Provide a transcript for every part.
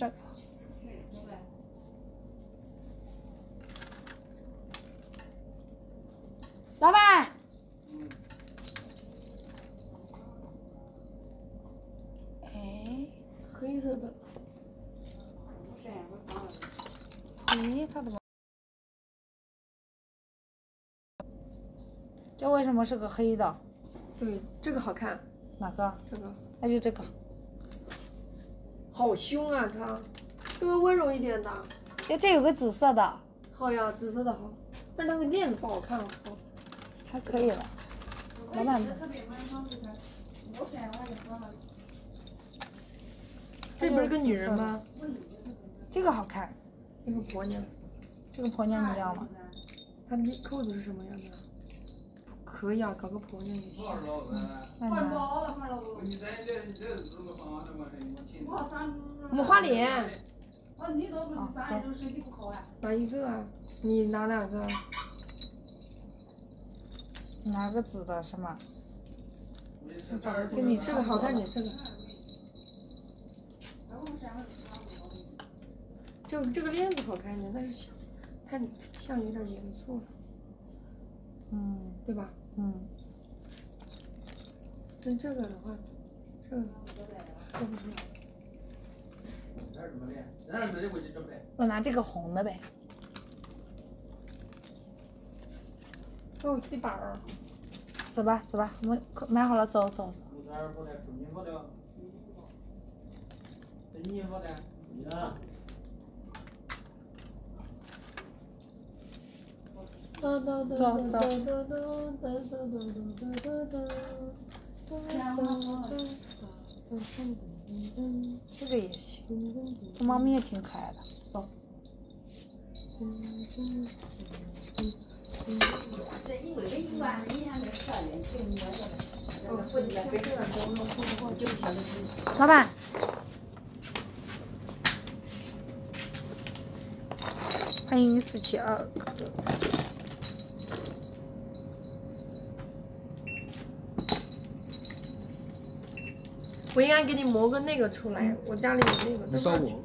这个。老板，哎，黑色的，咦，他怎么？这为什么是个黑的？对，这个好看，哪个？这个那就这个。好凶啊，它，这个温柔一点的，哎，这有个紫色的，好呀，紫色的好，但是那个链子不好看，好。还可以了。老板，这不是个女人吗？这个好看，那个婆娘，这个婆娘你要吗？它的扣子是什么样的？可以啊，搞个婆娘也行。我们换脸，好，啊，拿一个啊，你拿两个啊。拿个紫的是吗？给你这个好看点，这个。这个这个链子好看一点，但是像太像有点严肃了，嗯对吧？嗯，但这个的话，这个做不出来。我拿这个红的呗。还有 C 板儿，走吧，走吧，我们买好了，走走。哒这个也行，这猫咪也挺可爱的，走。老板，欢迎四七二哥。我应该给你磨个那个出来，我家里有那个。你扫我，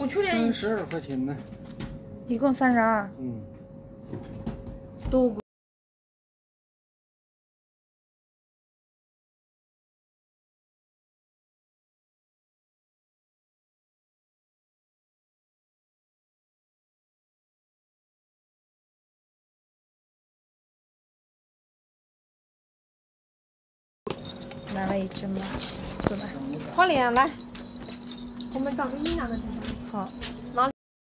我去年三十二块钱呢。一共三十二。嗯，多贵。来了一只猫，走吧。花脸来，我们找个阴凉的地方。好。